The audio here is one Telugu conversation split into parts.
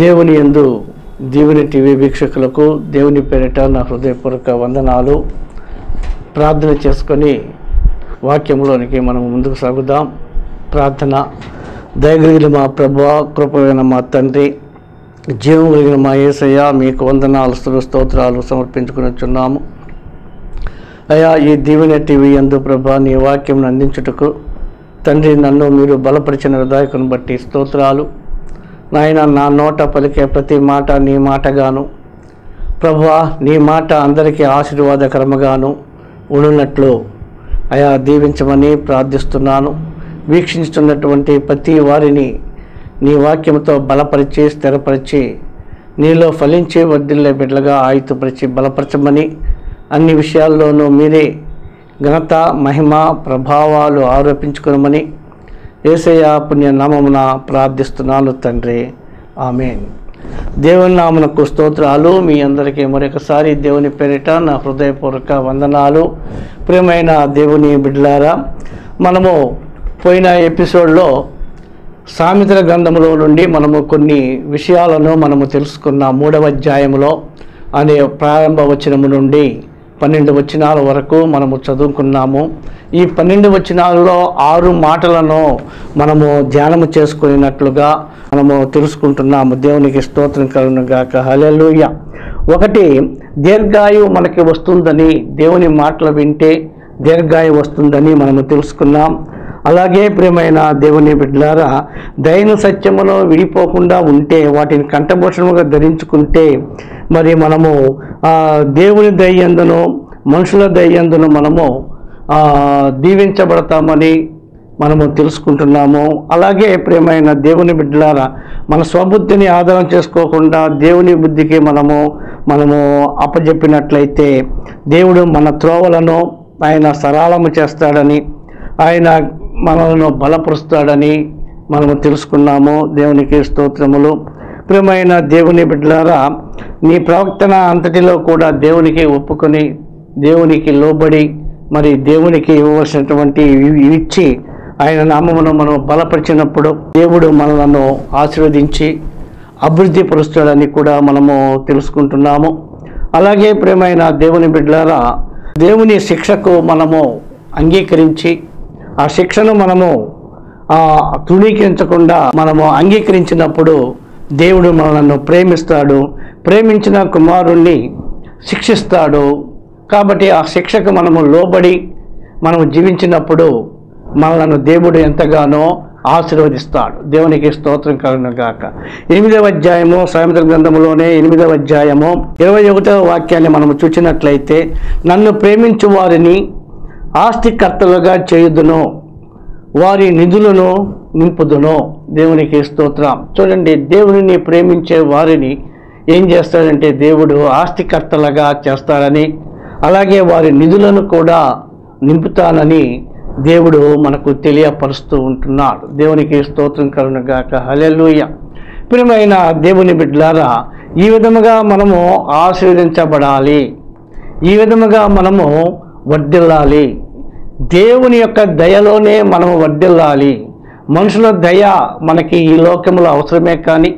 దేవుని యందు దేవుని టీవీ వీక్షకులకు దేవుని పేరిట నా హృదయపూర్వక వందనాలు. ప్రార్థన చేసుకొని వాక్యంలోనికి మనం ముందుకు సాగుదాం. ప్రార్థన. దయగలిగిన మా ప్రభు కృపమైన మా తండ్రి జీవం కలిగిన మా యేసయ్య మీకు వందనాలు స్తుతులు, స్తోత్రాలు సమర్పించుకుని అయ్యా ఈ దీవెన టీవీ యందు ప్రభా నీ వాక్యం అందించుటకు తండ్రి నన్ను మీరు బలపరిచిన విధాయకుని బట్టి స్తోత్రాలు. నాయన నా నోట పలికే ప్రతి మాట నీ మాటగాను. ప్రభువా నీ మాట అందరికీ ఆశీర్వాదకరముగాను ఉండునట్లు. అయా దీవించమని ప్రార్థిస్తున్నాను. వీక్షించుతున్నటువంటి ప్రతి వారిని నీ వాక్యంతో బలపరిచి స్థిరపరిచి నీలో ఫలించి వర్ధిల్లే బిడ్డలుగా ఆయుధపరిచి బలపరచమని అన్ని విషయాల్లోనూ మీరే ఘనత మహిమ ప్రభావాలు ఆరోపించుకునమని ఏసయ్య పుణ్య నామమున ప్రార్థిస్తున్నాను తండ్రి. ఆమెన్. దేవుని నామనకు స్తోత్రాలు. మీ అందరికీ మరొకసారి దేవుని పేరిట నా హృదయపూర్వక వందనాలు. ప్రియమైన దేవుని బిడ్లారా మనము పోయిన ఎపిసోడ్లో సామిత్ర గ్రంథంలో నుండి మనము కొన్ని విషయాలను మనము తెలుసుకున్న మూడవ అధ్యాయంలో అనే ప్రారంభ వచనము నుండి పన్నెండు వచనాల వరకు మనము చదువుకున్నాము. ఈ పన్నెండు వచనాలలో ఆరు మాటలను మనము ధ్యానము చేసుకున్నట్లుగా మనము తెలుసుకుంటున్నాము. దేవునికి స్తోత్రం కలుగునుగాక హల్లెలూయా. ఒకటి దీర్ఘాయు మనకి వస్తుందని దేవుని మాటలు వింటే దీర్ఘాయు వస్తుందని మనము తెలుసుకున్నాం. అలాగే ప్రియమైన దేవుని బిడ్డలారా దైన సత్యములో విడిపోకుండా ఉంటే వాటిని కంఠభూషణముగా ధరించుకుంటే మరి మనము దేవుని దయ్యందును మనుషుల దయ్యందును మనము దీవించబడతామని మనము తెలుసుకుంటున్నాము. అలాగే ప్రియమైన దేవుని బిడ్డలారా మన స్వబుద్ధిని ఆధారం చేసుకోకుండా దేవుని బుద్ధికి మనము మనము అప్పజెప్పినట్లయితే దేవుడు మన త్రోవలను ఆయన సరళము చేస్తాడని ఆయన మనలను బలపరుస్తాడని మనము తెలుసుకున్నాము. దేవునికి స్తోత్రములు. ప్రియమైన దేవుని బిడ్డలారా నీ ప్రవర్తన అంతటిలో కూడా దేవునికి ఒప్పుకొని దేవునికి లోబడి మరి దేవునికి ఇవ్వవలసినటువంటి ఇచ్చి ఆయన నామమును మనం బలపరిచినప్పుడు దేవుడు మనలను ఆశీర్వదించి అభివృద్ధి పరుస్తాడని కూడా మనము తెలుసుకుంటున్నాము. అలాగే ప్రియమైన దేవుని బిడ్డలారా దేవుని శిక్షకు మనము అంగీకరించి ఆ శిక్షను మనము తృణీకరించకుండా మనము అంగీకరించినప్పుడు దేవుడు మనలను ప్రేమిస్తాడు. ప్రేమించిన కుమారుణ్ణి శిక్షిస్తాడు. కాబట్టి ఆ శిక్షకు మనము లోబడి మనము జీవించినప్పుడు మనలను దేవుడు ఎంతగానో ఆశీర్వదిస్తాడు. దేవునికి స్తోత్రం కలుగునుగాక. ఎనిమిదవ అధ్యాయము సాయంత్ర గ్రంథములోనే ఎనిమిదవ అధ్యాయము ఇరవై ఒకటవ వాక్యాన్ని మనము చూసినట్లయితే నన్ను ప్రేమించు వారిని ఆస్తికర్తలుగా చేయుదును వారి నిధులను నింపుదును. దేవునికి స్తోత్రం. చూడండి దేవుని ప్రేమించే వారిని ఏం చేస్తాడంటే దేవుడు ఆస్తికర్తలుగా చేస్తాడని అలాగే వారి నిధులను కూడా నింపుతానని దేవుడు మనకు తెలియపరుస్తూ ఉంటున్నాడు. దేవునికి స్తోత్రం కరుణగాక హలెలుయ ప్రియమైన దేవుని బిడ్డలారా ఈ విధముగా మనము ఆశీర్వదించబడాలి. ఈ విధముగా మనము వర్దిల్లాలి దేవుని యొక్క దయలోనే మనము వర్దిల్లాలి మనుషుల దయ మనకి ఈ లోకంలో అవసరమే కానీ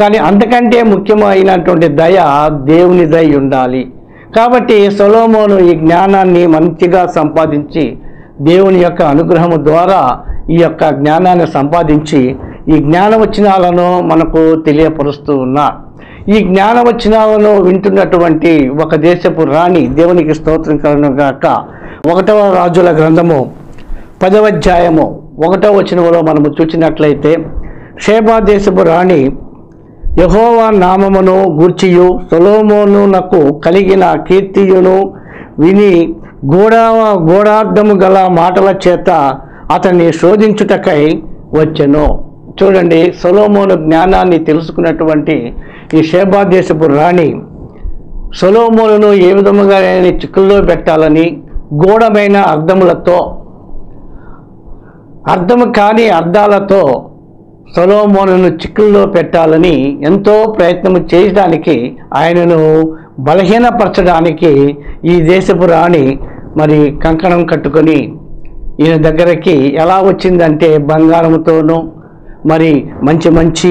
కానీ అంతకంటే ముఖ్యమైనటువంటి దయ దేవుని దయ ఉండాలి. కాబట్టి సొలోమోను ఈ జ్ఞానాన్ని మంచిగా సంపాదించి దేవుని యొక్క అనుగ్రహము ద్వారా ఈ యొక్క జ్ఞానాన్ని సంపాదించి ఈ జ్ఞానవచనాలను మనకు తెలియపరుస్తూ ఉన్నారు ఈ జ్ఞానవచనాలను వింటున్నటువంటి ఒక దేశపు రాణి దేవునికి స్తోత్రం కలుగుగాక ఒకటవ రాజుల గ్రంథము పదవ అధ్యాయము ఒకటవ వచనంలో మనము చూసినట్లయితే షేబా దేశపు రాణి యహోవా నామమును గూర్చియు సొలోమోనునకు కలిగిన కీర్తియును విని గూఢా గూఢార్థము గల మాటల చేత అతన్ని శోధించుటకై వచ్చెను. చూడండి సొలోమోను జ్ఞానాన్ని తెలుసుకున్నటువంటి ఈ షేబా దేశపు రాణి సొలోమోలను ఏ విధముగా చిక్కుల్లో పెట్టాలని గూఢమైన అర్థములతో అర్థము కాని అర్థాలతో సొలోమోనును చిక్కుల్లో పెట్టాలని ఎంతో ప్రయత్నం చేయడానికి ఆయనను బలహీనపరచడానికి ఈ దేశపు రాణి మరి కంకణం కట్టుకొని ఈయన దగ్గరికి ఎలా వచ్చిందంటే బంగారంతోనూ మరి మంచి మంచి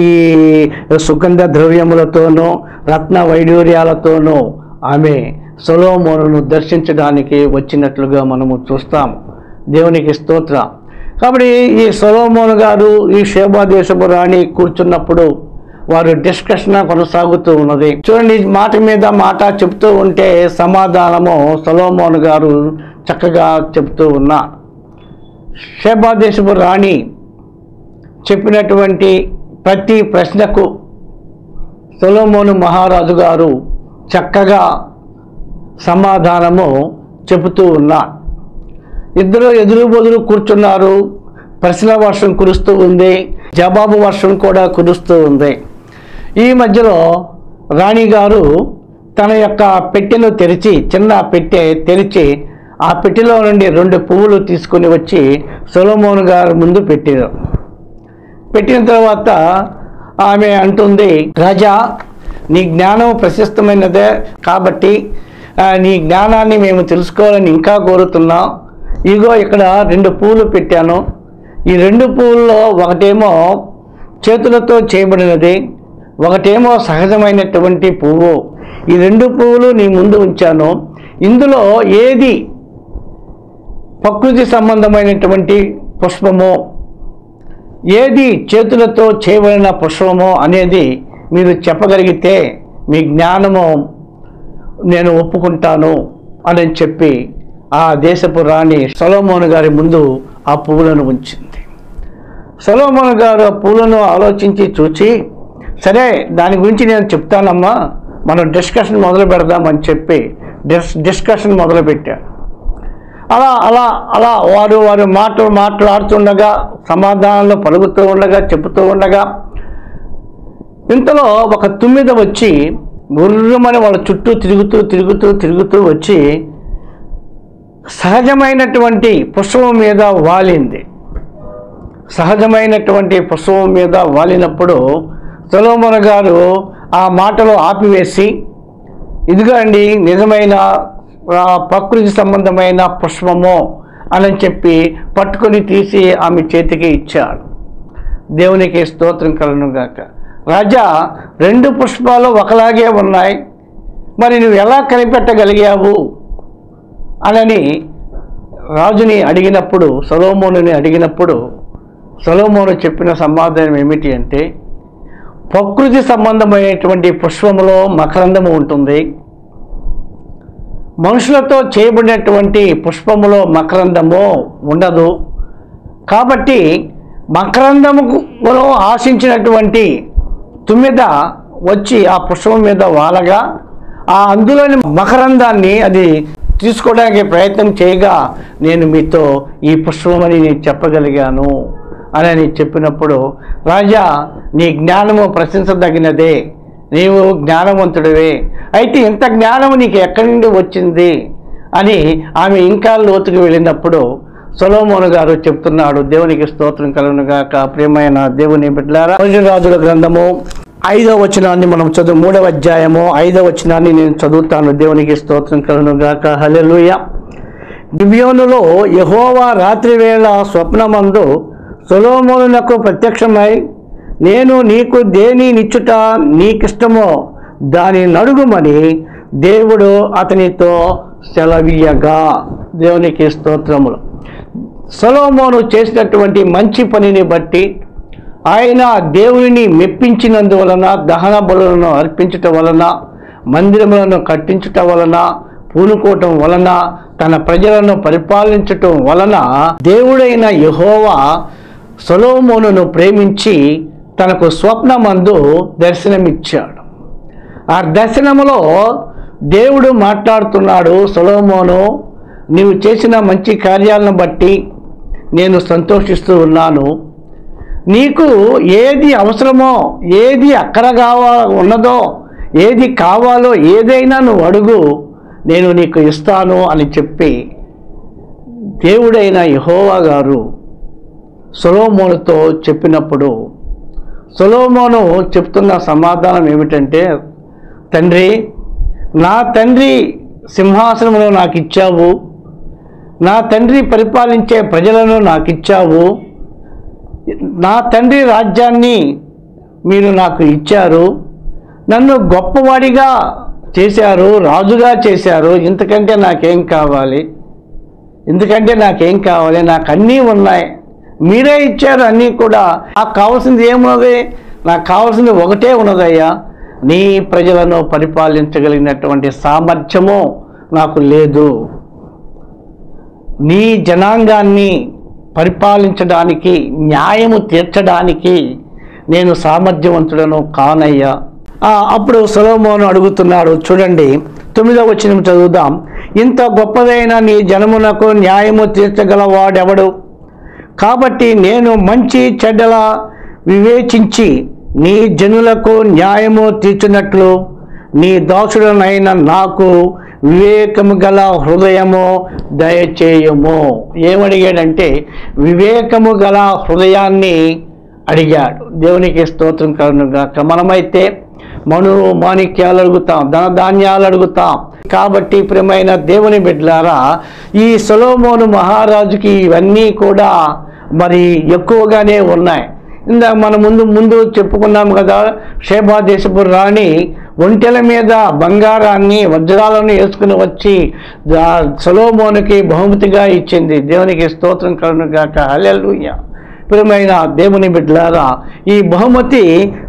సుగంధ ద్రవ్యములతోనూ రత్న వైడూర్యాలతోనూ ఆమె సొలోమోనును దర్శించడానికి వచ్చినట్లుగా మనము చూస్తాము దేవునికి స్తోత్ర. కాబట్టి ఈ సొలోమోను గారు ఈ శోభాదేశపు రాణి కూర్చున్నప్పుడు వారు డిస్కషన్ కొనసాగుతూ ఉన్నది. చూడండి మాట మీద మాట చెప్తూ ఉంటే సమాధానము సొలోమోను గారు చక్కగా చెప్తూ ఉన్నా శోభాదేశపు రాణి చెప్పినటువంటి ప్రతి ప్రశ్నకు సొలోమోను మహారాజు గారు చక్కగా సమాధానము చెబుతూ ఉన్నా ఇద్దరు ఎదురు బొదురు కూర్చున్నారు. ప్రశ్న వర్షం కురుస్తూ ఉంది. జవాబు వర్షం కూడా కురుస్తూ ఉంది. ఈ మధ్యలో రాణిగారు తన యొక్క పెట్టెను తెరిచి చిన్న పెట్టె తెరిచి ఆ పెట్టెలో నుండి రెండు పువ్వులు తీసుకొని వచ్చి సొలోమోన్ గారు ముందు పెట్టారు. పెట్టిన తర్వాత ఆమె అంటుంది రాజా నీ జ్ఞానం ప్రశస్తమైనదే కాబట్టి నీ జ్ఞానాన్ని మేము తెలుసుకోవాలని ఇంకా కోరుతున్నాం. ఇగో ఇక్కడ రెండు పూలు పెట్టాను. ఈ రెండు పూల్లో ఒకటేమో చేతులతో చేయబడినది ఒకటేమో సహజమైనటువంటి పువ్వు. ఈ రెండు పువ్వులు నీ ముందు ఉంచాను. ఇందులో ఏది ప్రకృతి సంబంధమైనటువంటి పుష్పము ఏది చేతులతో చేయబడిన పుష్పమో అనేది మీరు చెప్పగలిగితే మీ జ్ఞానము నేను ఒప్పుకుంటాను అని చెప్పి ఆ దేశపు రాణి సొలోమోను గారి ముందు ఆ పువ్వులను ఉంచింది. సొలోమోను గారు ఆ పూలను ఆలోచించి చూచి సరే దాని గురించి నేను చెప్తానమ్మా మనం డిస్కషన్ మొదలు పెడదామని చెప్పి డిస్ డిస్కషన్ మొదలుపెట్టాడు అలా అలా అలా వారు వారు మాటలు మాట్లాడుతుండగా సమాధానాలు పలుకుతూ ఉండగా చెబుతూ ఉండగా ఇంతలో ఒక తుమ్మిద వచ్చి గుర్రమని వాళ్ళ చుట్టూ తిరుగుతూ తిరుగుతూ తిరుగుతూ వచ్చి సహజమైనటువంటి పుష్పం మీద వాలింది. సహజమైనటువంటి పుష్పం మీద వాలినప్పుడు సొలోమోన గారు ఆ మాటలు ఆపివేసి ఇదిగో అండి నిజమైన ప్రకృతి సంబంధమైన పుష్పము అని చెప్పి పట్టుకొని తీసి ఆమె చేతికి ఇచ్చాడు. దేవునికి స్తోత్రం కలనుగాక రాజా రెండు పుష్పాలు ఒకలాగే ఉన్నాయి. మరి నువ్వు ఎలా కనిపెట్టగలిగావు? అనని రాజుని అడిగినప్పుడు సొలోమోనుని అడిగినప్పుడు సొలోమోను చెప్పిన సమాధానం ఏమిటి అంటే ప్రకృతి సంబంధమైనటువంటి పుష్పములో మకరందము ఉంటుంది. మనుషులతో చేయబడినటువంటి పుష్పములో మకరందము ఉండదు. కాబట్టి మకరందములో ఆశించినటువంటి తుమ్మిద వచ్చి ఆ పుష్పం మీద వాలగా ఆ అందులోని మకరందాన్ని అది తీసుకోవడానికి ప్రయత్నం చేయగా నేను మీతో ఈ పుష్పమని నేను చెప్పగలిగాను అని చెప్పినప్పుడు రాజా నీ జ్ఞానము ప్రశంసదగినదే నీవు జ్ఞానవంతుడివే. అయితే ఇంత జ్ఞానం నీకు ఎక్కడి నుండి వచ్చింది? అని ఆమె ఇంకా లోతుకు వెళ్ళినప్పుడు సొలోమోను గారు చెప్తున్నాడు. దేవునికి స్తోత్రం కలుగునుగాక. ప్రియమైన దేవుని బిడ్డారా రాజుల గ్రంథము ఐదో వచనాన్ని మనం చదువు మూడవ అధ్యాయము ఐదో వచనాన్ని నేను చదువుతాను. దేవునికి స్తోత్రం కలుగునుగాక. హలెలుయ గిబియోనులో యహోవా రాత్రి వేళ స్వప్నమందు సొలోమోనునకు ప్రత్యక్షమై నేను నీకు దేని నిచ్చుట నీకిష్టమో దాని నడుగుమని దేవుడు అతనితో సెలవీయగా. దేవునికి స్తోత్రములు. సొలోమోను చేసినటువంటి మంచి పనిని బట్టి ఆయన దేవుని మెప్పించినందువలన దహన బలులను అర్పించటం వలన మందిరములను కట్టించటం వలన పూనుకోవటం వలన తన ప్రజలను పరిపాలించటం వలన దేవుడైన యహోవా సొలోమోనును ప్రేమించి తనకు స్వప్నమందు దర్శనమిచ్చాడు. ఆ దర్శనములో దేవుడు మాట్లాడుతున్నాడు సొలోమోను నీవు చేసిన మంచి కార్యాలను బట్టి నేను సంతోషిస్తూ ఉన్నాను. నీకు ఏది అవసరమో ఏది అక్కడ కావా ఉన్నదో ఏది కావాలో ఏదైనా నువ్వు అడుగు నేను నీకు ఇస్తాను అని చెప్పి దేవుడైన యహోవా గారు సొలోమోనుతో చెప్పినప్పుడు సొలోమోను చెప్తున్న సమాధానం ఏమిటంటే తండ్రి నా తండ్రి సింహాసనంలో నాకు ఇచ్చావు నా తండ్రి పరిపాలించే ప్రజలను నాకు ఇచ్చావు నా తండ్రి రాజ్యాన్ని మీరు నాకు ఇచ్చారు నన్ను గొప్పవాడిగా చేశారు రాజుగా చేశారు ఇంతకంటే నాకేం కావాలి? ఎందుకంటే నాకేం కావాలి? నాకు అన్నీ ఉన్నాయి. మీరే ఇచ్చారు అన్నీ కూడా. నాకు కావాల్సింది ఏమున్నది? నాకు కావాల్సింది ఒకటే ఉన్నదయ్యా. నీ ప్రజలను పరిపాలించగలిగినటువంటి సామర్థ్యము నాకు లేదు. నీ జనాంగాన్ని పరిపాలించడానికి న్యాయము తీర్చడానికి నేను సామర్థ్యవంతుడను కానయ్యా. అప్పుడు సొలోమోను అడుగుతున్నాడు చూడండి తొమ్మిదో వచ్చిన చదువుదాం. ఇంత గొప్పదైన నీ జనమునకు న్యాయము తీర్చగలవాడెవడు? కాబట్టి నేను మంచి చెడ్డల వివేచించి నీ జనులకు న్యాయము తీర్చినట్లు నీ దాసుడనైన నాకు వివేకము గల హృదయము దయచేయము. ఏమడిగాడంటే వివేకము గల హృదయాన్ని అడిగాడు. దేవునికి స్తోత్రం కలుగుగాక మనమైతే మను మాణిక్యాలు అడుగుతాం ధనధాన్యాలు అడుగుతాం కాబట్టి ప్రియమైన దేవుని బిడ్లారా ఈ సొలోమోను మహారాజుకి ఇవన్నీ కూడా మరి ఎక్కువగానే ఉన్నాయి. ఇందాక మనం ముందు ముందు చెప్పుకున్నాం కదా షేబా దేశపు రాణి ఒంటెల మీద బంగారాన్ని వజ్రాలను వేసుకుని వచ్చి సొలోమోనికి బహుమతిగా ఇచ్చింది. దేవునికి స్తోత్రం కలుగుగాక హల్లెలూయా. ప్రియమైన దేవుని బిడ్డలారా ఈ బహుమతి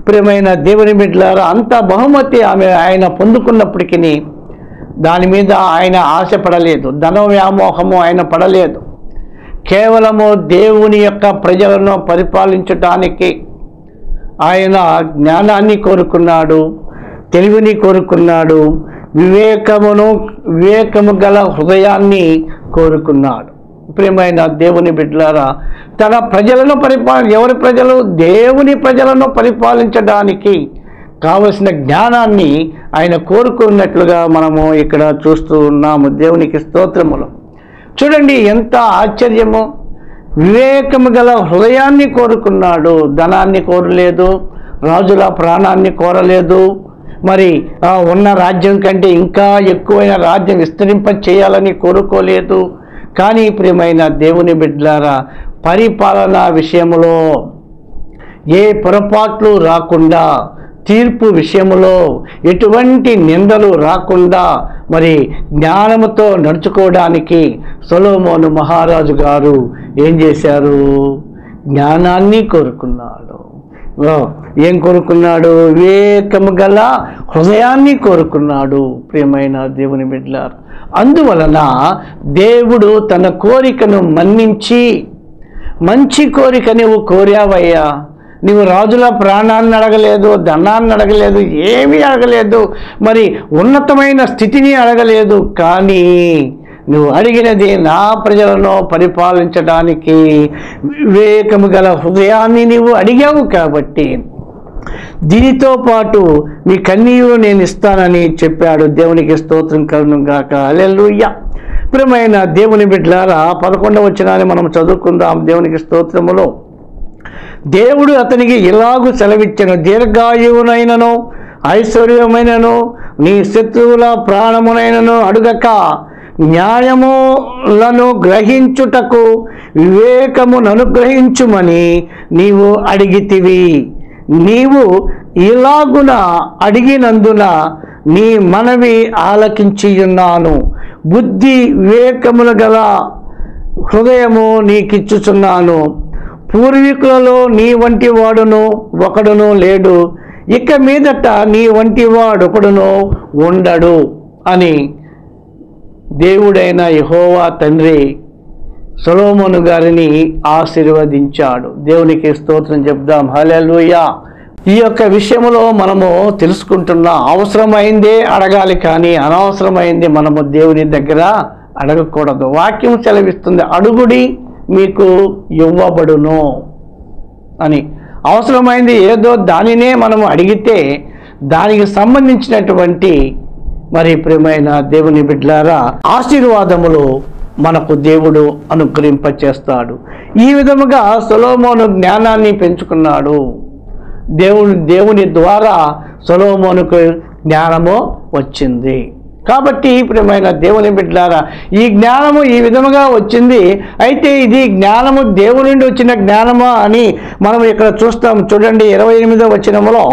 ప్రియమైన దేవుని బిడ్డలారా అంత బహుమతి ఆమె ఆయన పొందుకున్నప్పటికీ దాని మీద ఆయన ఆశపడలేదు. ధన వ్యామోహము ఆయన పడలేదు. కేవలము దేవుని యొక్క ప్రజలను పరిపాలించటానికి ఆయన జ్ఞానాన్ని కోరుకున్నాడు తెలివిని కోరుకున్నాడు వివేకమును వివేకము గల హృదయాన్ని కోరుకున్నాడు. ప్రియమైన దేవుని బిడ్డలారా తన ప్రజలను పరిపాలి ఎవరి ప్రజలు? దేవుని ప్రజలను పరిపాలించడానికి కావలసిన జ్ఞానాన్ని ఆయన కోరుకున్నట్లుగా మనము ఇక్కడ చూస్తూ ఉన్నాము దేవునికి స్తోత్రములు. చూడండి ఎంత ఆశ్చర్యము. వివేకము గల హృదయాన్ని కోరుకున్నాడు. ధనాన్ని కోరలేదు. రాజుల ప్రాణాన్ని కోరలేదు. మరి ఉన్న రాజ్యం కంటే ఇంకా ఎక్కువైన రాజ్యం విస్తరింప చేయాలని కోరుకోలేదు. కానీ ప్రియమైన దేవుని బిడ్డలారా పరిపాలన విషయంలో ఏ పొరపాట్లు రాకుండా తీర్పు విషయంలో ఎటువంటి నిందలు రాకుండా మరి జ్ఞానముతో నడుచుకోవడానికి సొలోమోను మహారాజు గారు ఏం చేశారు? జ్ఞానాన్ని కోరుకున్నాడు. ఏం కోరుకున్నాడు? వివేకము గల హృదయాన్ని కోరుకున్నాడు ప్రియమైన దేవుని బిడ్డలారు అందువలన దేవుడు తన కోరికను మన్నించి మంచి కోరిక నువ్వు కోరావయ్యా. నువ్వు రాజుల ప్రాణాన్ని అడగలేదు ధనాన్ని అడగలేదు ఏమీ అడగలేదు మరి ఉన్నతమైన స్థితిని అడగలేదు కానీ నువ్వు అడిగినది నా ప్రజలను పరిపాలించడానికి వివేకము గల హృదయాన్ని నీవు అడిగావు కాబట్టి దీనితో పాటు మీ కన్నీరు నేను ఇస్తానని చెప్పాడు. దేవునికి స్తోత్రం కలును గాక. అలెలుయ్య ప్రియమైన దేవుని బిడ్డలారా పదకొండవ వచ్చినాన్ని మనం చదువుకుందాం. దేవునికి స్తోత్రములో. దేవుడు అతనికి ఇలాగు సెలవిచ్చను దీర్ఘాయువునైనను ఐశ్వర్యమైనను నీ శత్రువుల ప్రాణమునైనను అడుగక న్యాయములను గ్రహించుటకు వివేకమును అనుగ్రహించుమని నీవు అడిగితివి. నీవు ఇలాగున అడిగినందున నీ మనవి ఆలకించియున్నాను. బుద్ధి వివేకములు గల హృదయము నీకిచ్చుచున్నాను. పూర్వీకులలో నీ వంటి వాడును ఒకడును లేడు. ఇక మీదట నీ వంటి వాడొకడును ఉండడు అని దేవుడైన యహోవా తండ్రి సొలోమోను గారిని ఆశీర్వదించాడు. దేవునికి స్తోత్రం చెప్దాం. హల్లెలూయా. ఈ యొక్క విషయంలో మనము తెలుసుకుంటున్న అవసరమైందే అడగాలి కానీ అనవసరమైంది మనము దేవుని దగ్గర అడగకూడదు. వాక్యం సెలవిస్తుంది. అడుగుడి మీకు ఇవ్వబడును అని. అవసరమైంది ఏదో దానినే మనం అడిగితే దానికి సంబంధించినటువంటి మరి ప్రియమైన దేవుని బిడ్డలారా ఆశీర్వాదములు మనకు దేవుడు అనుగ్రహింపచేస్తాడు. ఈ విధముగా సొలోమోను జ్ఞానాన్ని పెంచుకున్నాడు. దేవుని దేవుని ద్వారా సొలోమోనుకు జ్ఞానము వచ్చింది. కాబట్టి ప్రియమైన దేవుని బిడ్డారా ఈ జ్ఞానము ఈ విధముగా వచ్చింది. అయితే ఇది జ్ఞానము దేవుని నుండి వచ్చిన జ్ఞానమా అని మనం ఇక్కడ చూస్తాం. చూడండి ఇరవై ఎనిమిదో వచనములో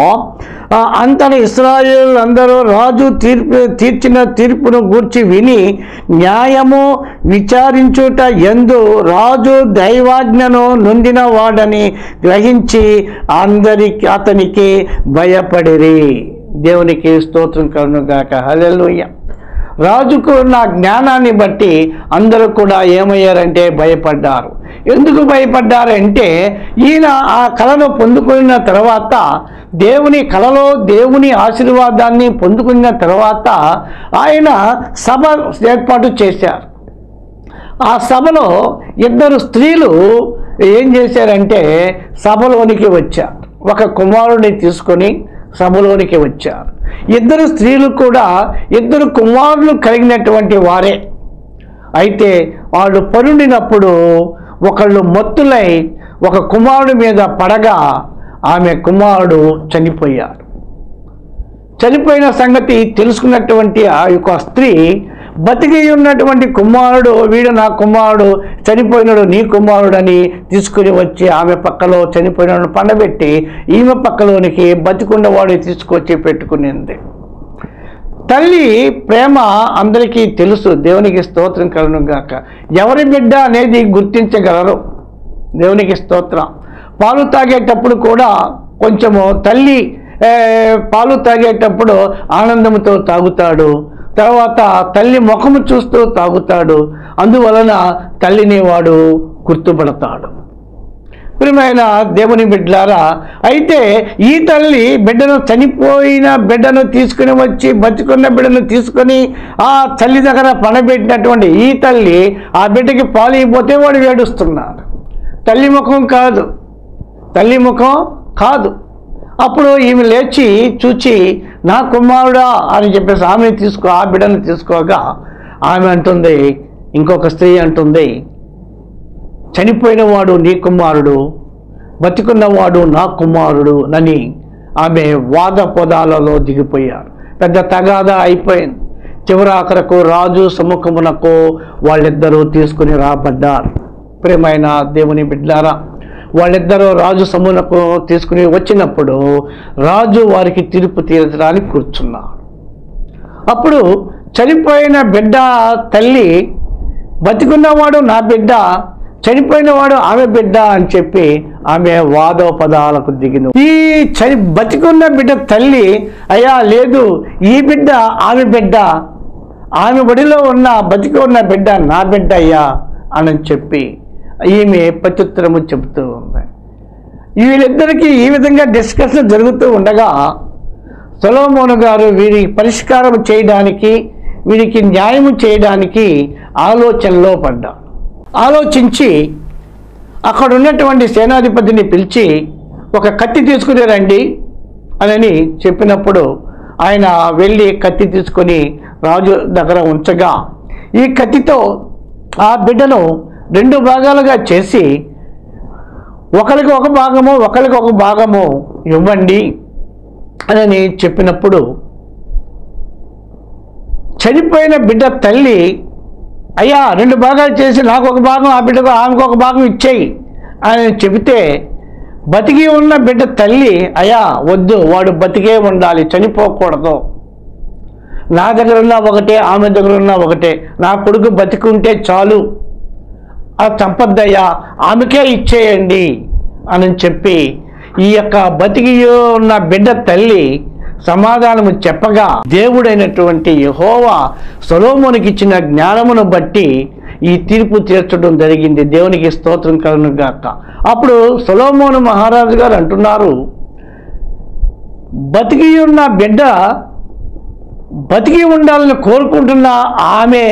అంతని అంతటి ఇస్రాయేల్ అందరూ రాజు తీర్పు తీర్చిన తీర్పును గూర్చి విని న్యాయము విచారించుట ఎందు రాజు దైవాజ్ఞను నొందిన వాడని గ్రహించి అందరికి అతనికి భయపడిరి. దేవునికి స్తోత్రం కరును గాక. రాజుకు ఉన్న జ్ఞానాన్ని బట్టి అందరూ కూడా ఏమయ్యారంటే భయపడ్డారు. ఎందుకు భయపడ్డారంటే ఈయన ఆ కళను పొందుకున్న తర్వాత దేవుని కళలో దేవుని ఆశీర్వాదాన్ని పొందుకున్న తర్వాత ఆయన సభ ఏర్పాటు చేశారు. ఆ సభలో ఇద్దరు స్త్రీలు ఏం చేశారంటే సభలోనికి వచ్చారు. ఒక కుమారుడిని తీసుకొని సభలోనికి వచ్చారు. ఇద్దరు స్త్రీలు కూడా ఇద్దరు కుమారులు కలిగినటువంటి వారే. అయితే వాళ్ళు పరుండినప్పుడు ఒకళ్ళు మొత్తులై ఒక కుమారుడి మీద పడగా ఆమె కుమారుడు చనిపోయాడు. చనిపోయిన సంగతి తెలుసుకున్నటువంటి ఆ యొక్క స్త్రీ బతికి ఉన్నటువంటి కుమారుడు వీడు నా కుమారుడు చనిపోయినాడు నీ కుమారుడని తీసుకుని వచ్చి ఆమె పక్కలో చనిపోయినాడు పండబెట్టి ఈమె పక్కలోనికి బతికున్నవాడు తీసుకొచ్చి పెట్టుకునింది. తల్లి ప్రేమ అందరికీ తెలుసు దేవునికి స్తోత్రం కలను గాక. ఎవరి బిడ్డ అనేది గుర్తించగలరు? దేవునికి స్తోత్రం. పాలు తాగేటప్పుడు కూడా కొంచెము తల్లి పాలు తాగేటప్పుడు ఆనందంతో తాగుతాడు. తర్వాత తల్లి ముఖము చూస్తూ తాగుతాడు. అందువలన తల్లిని వాడు గుర్తుపడతాడు. ప్రియమైన దేవుని బిడ్డలారా అయితే ఈ తల్లి బిడ్డను చనిపోయిన బిడ్డను తీసుకుని వచ్చి బతుకున్న బిడ్డను తీసుకొని ఆ తల్లి దగ్గర పనబెట్టినటువంటి ఈ తల్లి ఆ బిడ్డకి పాలు వాడు వేడుస్తున్నాడు తల్లి ముఖం కాదు. తల్లి ముఖం కాదు. అప్పుడు ఈమె లేచి చూచి నా కుమారుడా అని చెప్పేసి ఆమెను తీసుకో ఆ బిడ్డను తీసుకోగా ఆమె అంటుంది ఇంకొక స్త్రీ అంటుంది చనిపోయిన వాడు నీ కుమారుడు బతికున్నవాడు నా కుమారుడు అని ఆమె వాద పొదాలలో దిగిపోయారు. పెద్ద తగాదా అయిపోయింది. చివరాఖరకు రాజు సముఖమునకు వాళ్ళిద్దరూ తీసుకుని రాబడ్డారు. ప్రేమైన దేవుని బిడ్డారా వాళ్ళిద్దరూ రాజు సమునకు తీసుకుని వచ్చినప్పుడు రాజు వారికి తీర్పు తీర్చడానికి కూర్చున్నారు. అప్పుడు చనిపోయిన బిడ్డ తల్లి బతికున్నవాడు నా బిడ్డ చనిపోయినవాడు ఆమె బిడ్డ అని చెప్పి ఆమె వాదోపదాలకు దిగింది ఈ చని బతికున్న బిడ్డ తల్లి అయ్యా లేదు ఈ బిడ్డ ఆమె బిడ్డ ఆమె బడిలో ఉన్న బతికి ఉన్న బిడ్డ నా బిడ్డ అయ్యా అని చెప్పి ఈమె ప్రత్యుత్తరము చెబుతూ ఉంది. వీళ్ళిద్దరికీ ఈ విధంగా డిస్కషన్ జరుగుతూ ఉండగా సొలోమోను గారు వీరి పరిష్కారం చేయడానికి వీరికి న్యాయం చేయడానికి ఆలోచనలో పడ్డా ఆలోచించి అక్కడ ఉన్నటువంటి సేనాధిపతిని పిలిచి ఒక కత్తి తీసుకుని రండి అని చెప్పినప్పుడు ఆయన వెళ్ళి కత్తి తీసుకొని రాజు దగ్గర ఉంచగా ఈ కత్తితో ఆ బిడ్డను రెండు భాగాలుగా చేసి ఒకరికి ఒక భాగము ఒకరికి ఒక భాగము ఇవ్వండి అని చెప్పినప్పుడు చనిపోయిన బిడ్డ తల్లి అయ్యా రెండు భాగాలు చేసి నాకు ఒక భాగం ఆ బిడ్డకు ఆమెకు ఒక భాగం ఇచ్చేయి అని చెబితే బతికి ఉన్న బిడ్డ తల్లి అయ్యా వద్దు వాడు బతికే ఉండాలి చనిపోకూడదు. నా దగ్గర ఉన్న ఒకటే ఆమె దగ్గర ఉన్న ఒకటే. నా కొడుకు బతికుంటే చాలు. ఆ చంపద్దయ్యా ఆమెకే ఇచ్చేయండి అని చెప్పి ఈ యొక్క బతికి ఉన్న బిడ్డ తల్లి సమాధానము చెప్పగా దేవుడైనటువంటి యహోవా సొలోమోనికి ఇచ్చిన జ్ఞానమును బట్టి ఈ తీర్పు తీర్చడం జరిగింది. దేవునికి స్తోత్రం కలనుగాక అప్పుడు సొలోమోను మహారాజు గారు అంటున్నారు బతికి ఉన్న బిడ్డ బతికి ఉండాలని కోరుకుంటున్న ఆమె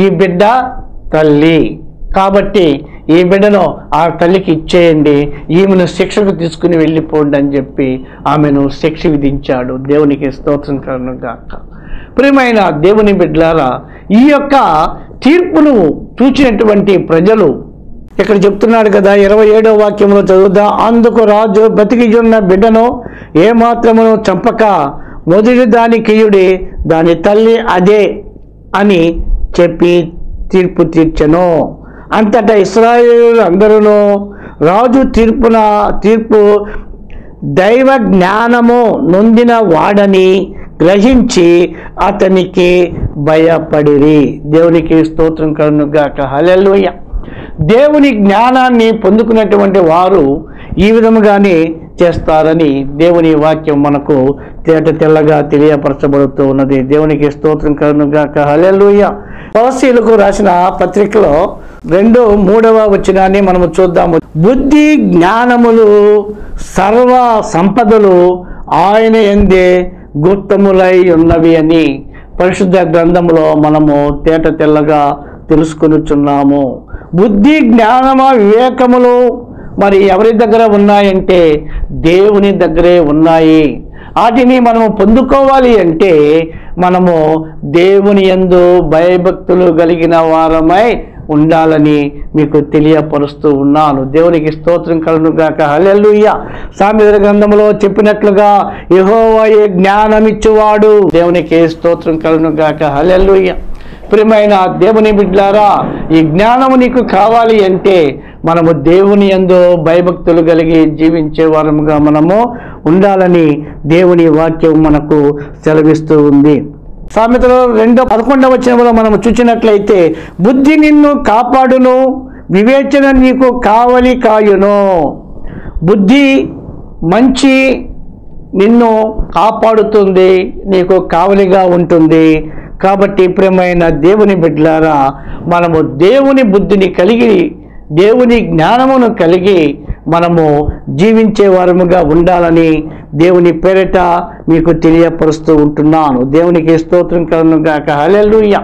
ఈ బిడ్డ తల్లి. కాబట్టి ఈ బిడ్డను ఆ తల్లికి ఇచ్చేయండి. ఈమెను శిక్షకు తీసుకుని వెళ్ళిపోండి అని చెప్పి ఆమెను శిక్ష విధించాడు. దేవునికి స్తోత్రం కలను ప్రియమైన దేవుని బిడ్డలారా ఈ యొక్క తీర్పును చూచినటువంటి ప్రజలు ఇక్కడ చెప్తున్నాడు కదా ఇరవై ఏడో వాక్యంలో చదువుదా అందుకు రాజు బతికియున్న బిడ్డను ఏమాత్రమును చంపక మొదటి దాని కియుడి దాని తల్లి అదే అని చెప్పి తీర్పు తీర్చెను. అంతటా ఇస్రాయేలు అందరూ రాజు తీర్పున తీర్పు దైవ జ్ఞానము నొందిన వాడని గ్రహించి అతనికి భయపడిరి. దేవునికి స్తోత్రం కనుగాక హల్లెలూయా. దేవుని జ్ఞానాన్ని పొందుకున్నటువంటి వారు ఈ విధముగానే చేస్తారని దేవుని వాక్యం మనకు తేట తెల్లగా తెలియపరచబడుతూ ఉన్నది. దేవునికి స్తోత్రం కనుగాక హల్లెలూయా. పవసీలకు రాసిన పత్రికలో రెండు మూడవ వచనాన్ని మనము చూద్దాము. బుద్ధి జ్ఞానములు సర్వ సంపదలు ఆయన ఎందే గుప్తములై ఉన్నవి అని పరిశుద్ధ గ్రంథములో మనము తేట తెల్లగా తెలుసుకొనుచున్నాము. బుద్ధి జ్ఞానమ వివేకములు మరి ఎవరి దగ్గర ఉన్నాయంటే దేవుని దగ్గరే ఉన్నాయి. వాటిని మనము పొందుకోవాలి అంటే మనము దేవుని యందు భయభక్తులు కలిగిన వారమై ఉండాలని మీకు తెలియపరుస్తూ ఉన్నాను. దేవునికి స్తోత్రం కలను గాక హల్లెలూయా. సామెత గ్రంథంలో చెప్పినట్లుగా యహోవయే జ్ఞానమిచ్చువాడు. దేవునికి స్తోత్రం కలను గాక హల్లెలూయా. ప్రియమైన దేవుని బిడ్లారా ఈ జ్ఞానము నీకు కావాలి అంటే మనము దేవుని ఎందు భయభక్తులు కలిగి జీవించే వారముగా మనము ఉండాలని దేవుని వాక్యం మనకు సెలవిస్తూ ఉంది. సామెతలో రెండో పదకొండవ వచనంలో మనం చూసినట్లయితే బుద్ధి నిన్ను కాపాడును వివేచన నీకు కావలి కాయును. బుద్ధి మంచి నిన్ను కాపాడుతుంది నీకు కావలిగా ఉంటుంది. కాబట్టి ప్రియమైన దేవుని బిడ్డలారా మనము దేవుని బుద్ధిని కలిగి దేవుని జ్ఞానమును కలిగి మనము జీవించే వారముగా ఉండాలని దేవుని పేరిట మీకు తెలియపరుస్తూ ఉంటున్నాను. దేవునికి స్తోత్రం కలను గాక. హలెలుయ్య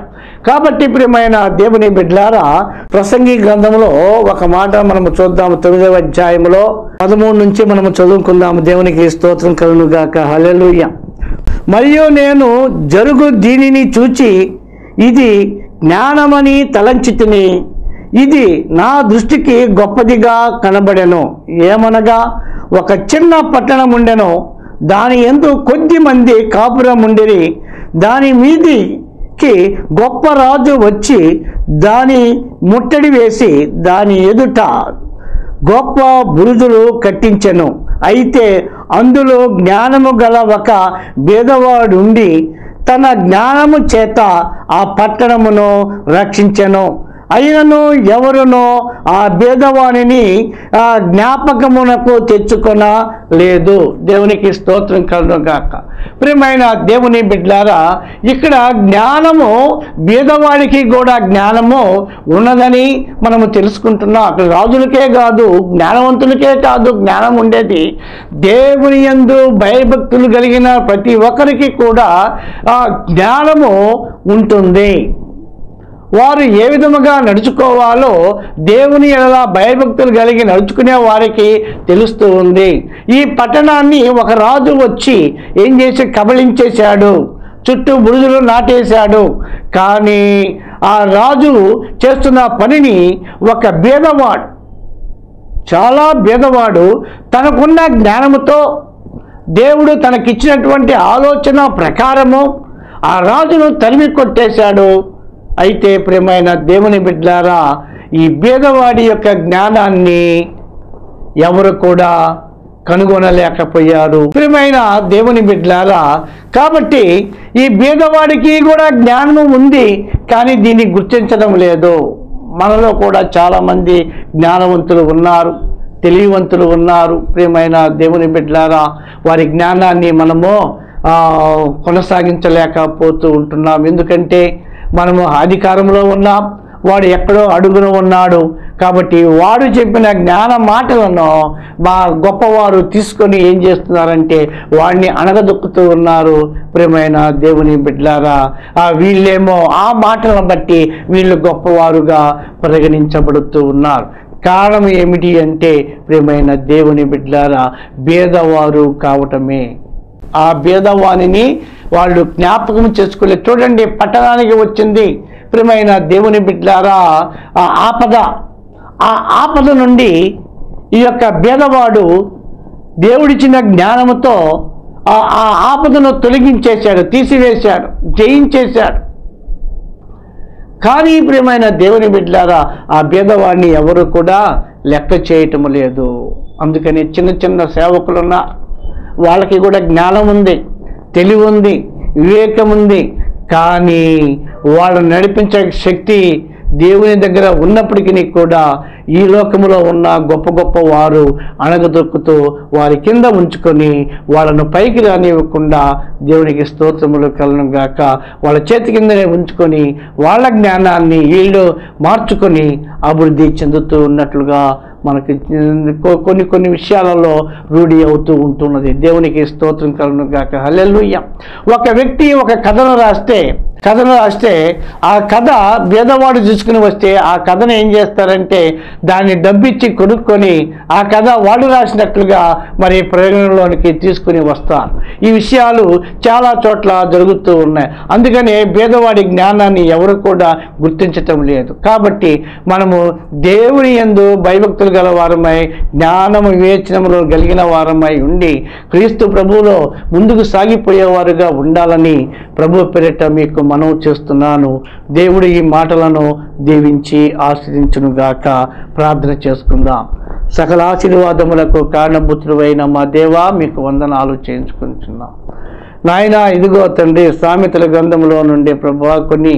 కాబట్టి ప్రియమైన దేవుని బిడ్లారా ప్రసంగి గ్రంథంలో ఒక మాట మనము చూద్దాము. తొమ్మిదవ అధ్యాయంలో పదమూడు నుంచి మనము చదువుకుందాము. దేవునికి స్తోత్రం కలను గాక. హలెలుయ్య మరియు నేను జరుగు దీనిని చూచి ఇది జ్ఞానమని తలంచితిని. ఇది నా దృష్టికి గొప్పదిగా కనబడెను. ఏమనగా ఒక చిన్న పట్టణం ఉండెను. దాని ఎందు కొద్ది మంది కాపురం ఉండిరి దాని మీదికి గొప్ప రాజు వచ్చి దాని ముట్టడి వేసి దాని ఎదుట గొప్ప బురుజులు కట్టించెను. అయితే అందులో జ్ఞానము గల ఒక బేదవాడుండి తన జ్ఞానము చేత ఆ పట్టణమును రక్షించెను. అయినను ఎవరునో ఆ భేదవాణిని ఆ జ్ఞాపకమునకు తెచ్చుకొన లేదు. దేవునికి స్తోత్రం కలుగాక ప్రియమైన దేవుని బిడ్లారా ఇక్కడ జ్ఞానము భేదవాడికి కూడా జ్ఞానము ఉన్నదని మనము తెలుసుకుంటున్నాం. అక్కడ రాజులకే కాదు జ్ఞానవంతులకే కాదు జ్ఞానం ఉండేది. దేవుని యందు భయభక్తులు కలిగిన ప్రతి ఒక్కరికి కూడా ఆ జ్ఞానము ఉంటుంది. వారు ఏ విధముగా నడుచుకోవాలో దేవుని ఎలా భయభక్తులు కలిగి నడుచుకునే వారికి తెలుస్తూ ఉంది. ఈ పట్టణాన్ని ఒక రాజు వచ్చి ఏం చేసి కబళించేశాడు? చుట్టూ బురుజులు నాటేశాడు. కానీ ఆ రాజు చేస్తున్న పనిని ఒక భేదవాడు చాలా భేదవాడు తనకున్న జ్ఞానముతో దేవుడు తనకిచ్చినటువంటి ఆలోచన ప్రకారము ఆ రాజును తరిమి కొట్టేశాడు అయితే ప్రియమైన దేవుని బిడ్డారా ఈ భేదవాడి యొక్క జ్ఞానాన్ని ఎవరు కూడా కనుగొనలేకపోయారు. ప్రియమైన దేవుని బిడ్డలారా కాబట్టి ఈ భేదవాడికి కూడా జ్ఞానం ఉంది కానీ దీన్ని గుర్తించడం లేదు. మనలో కూడా చాలామంది జ్ఞానవంతులు ఉన్నారు తెలివివంతులు ఉన్నారు. ప్రియమైన దేవుని బిడ్డలారా వారి జ్ఞానాన్ని మనము కొనసాగించలేకపోతూ ఉంటున్నాం. ఎందుకంటే మనము అధికారంలో ఉన్నాం వాడు ఎక్కడో అడుగున ఉన్నాడు. కాబట్టి వాడు చెప్పిన జ్ఞాన మాటలను మా గొప్పవారు తీసుకొని ఏం చేస్తున్నారంటే వాడిని అణగదొక్కుతూ ఉన్నారు. ప్రేమైన దేవుని బిడ్లారా ఆ వీళ్ళేమో ఆ మాటలను బట్టి వీళ్ళు గొప్పవారుగా పరిగణించబడుతూ ఉన్నారు. కారణం ఏమిటి అంటే ప్రేమైన దేవుని బిడ్లారా భేదవారు కావటమే. ఆ భేదవాణిని వాళ్ళు జ్ఞాపకం చేసుకోలేదు చూడండి పట్టణానికి వచ్చింది. ప్రియమైన దేవుని బిడ్డారా ఆ ఆపద. ఆ ఆపద నుండి ఈ యొక్క భేదవాడు దేవుడిచ్చిన జ్ఞానముతో ఆ ఆపదను తొలగించేశాడు తీసివేశాడు జయించేశాడు. కానీ ప్రియమైన దేవుని బిడ్డారా ఆ భేదవాడిని ఎవరు కూడా లెక్క చేయటం లేదు. అందుకని చిన్న చిన్న సేవకులు ఉన్నారు వాళ్ళకి కూడా జ్ఞానం ఉంది. తెలివి ఉంది వివేకం ఉంది కానీ వాళ్ళని నడిపించే శక్తి దేవుని దగ్గర ఉన్నప్పటికీ కూడా ఈ లోకంలో ఉన్న గొప్ప గొప్ప వారు అణగదొక్కుతూ వారి కింద ఉంచుకొని వాళ్ళను పైకి రానివ్వకుండా దేవునికి స్తోత్రములు కలను గాక. వాళ్ళ చేతి కిందనే ఉంచుకొని వాళ్ళ జ్ఞానాన్ని వీళ్ళు మార్చుకొని అభివృద్ధి చెందుతూ ఉన్నట్లుగా మనకి కొన్ని కొన్ని విషయాలలో రూఢి అవుతూ ఉంటున్నది. దేవునికి స్తోత్రం కలను గాక. హల్లెలూయా. ఒక వ్యక్తి ఒక కథను రాస్తే కథను రాస్తే ఆ కథ బీదవాడు చూసుకుని వస్తే ఆ కథను ఏం చేస్తారంటే దాన్ని డబ్బిచ్చి కొనుక్కొని ఆ కథ వాడు రాసినట్లుగా మరి ప్రయోజనంలోనికి తీసుకుని వస్తారు. ఈ విషయాలు చాలా చోట్ల జరుగుతూ ఉన్నాయి. అందుకనే బీదవాడి జ్ఞానాన్ని ఎవరు కూడా గుర్తించటం లేదు. కాబట్టి మనము దేవుని యందు భయభక్తులు గల వారమై జ్ఞానము వివేచనములు కలిగిన వారమై ఉండి క్రీస్తు ప్రభువులో ముందుకు సాగిపోయేవారుగా ఉండాలని ప్రభు పేరిట మీకు మనవి చేస్తున్నాను. దేవుడు ఈ మాటలను దీవించి ఆశ్రదించునుగాక ప్రార్థన చేసుకుందాం. సకల ఆశీర్వాదములకు కారణభూతుడైన మా దేవా మీకు వందనాలు చేయించుకుంటున్నాం. నాయన ఇదిగో తండ్రి సామెతల గ్రంథంలో నుండి ప్రభు కొన్ని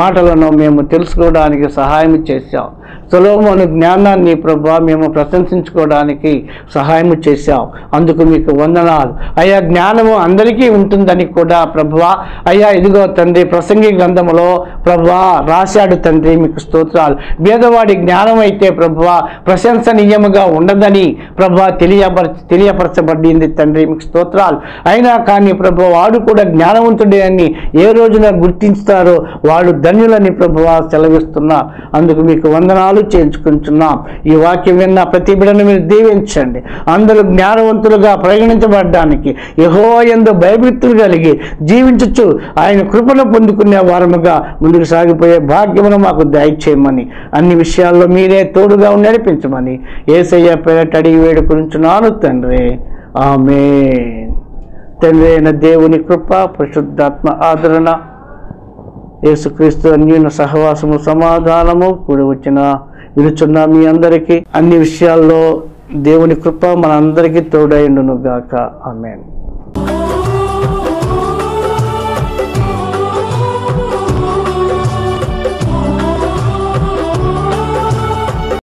మాటలను మేము తెలుసుకోవడానికి సహాయం చేశాం. సులభమైన జ్ఞానాన్ని ప్రభా మేము ప్రశంసించుకోవడానికి సహాయం చేశాం అందుకు మీకు వందనాలు. అయ్యా జ్ఞానము అందరికీ ఉంటుందని కూడా ప్రభువా అయ్యా ఇదిగో తండ్రి ప్రసంగి గ్రంథములో ప్రభువా రాశాడు తండ్రి మీకు స్తోత్రాలు. భేదవాడి జ్ఞానం అయితే ప్రభువా ప్రశంసనీయముగా ఉండదని ప్రభా తెలియపర తెలియపరచబడింది తండ్రి మీకు స్తోత్రాలు. అయినా కానీ ప్రభు వాడు కూడా జ్ఞానవంతుడే అని ఏ రోజున గుర్తించుతారో వాడు ధన్యులని ప్రభువా సెలవిస్తున్నా. అందుకు మీకు వందనాలు. చేయించుకుంటున్నాం. ఈ వాక్యం విన్న ప్రతి బిడను మీరు దీవించండి. అందరూ జ్ఞానవంతులుగా పరిగణించబడడానికి యహో ఎందు భయభక్తులు కలిగి జీవించచ్చు. ఆయన కృపను పొందుకునే వారముగా ముందుకు సాగిపోయే భాగ్యమును మాకు దయచేయమని అన్ని విషయాల్లో మీరే తోడుగా నడిపించమని ఏసయ్య పేరట అడిగి వేడుకుంటున్నాను తండ్రి. ఆమె తండ్రి అయిన దేవుని కృప పరిశుద్ధాత్మ ఆదరణ యేసుక్రీస్తు అన్యున సహవాసము సమాధానము కూడి వచ్చిన విలుచున్న మీ అందరికీ. అన్ని విషయాల్లో దేవుని కృప మనందరికీ తోడైండును గాక ఆమెన్.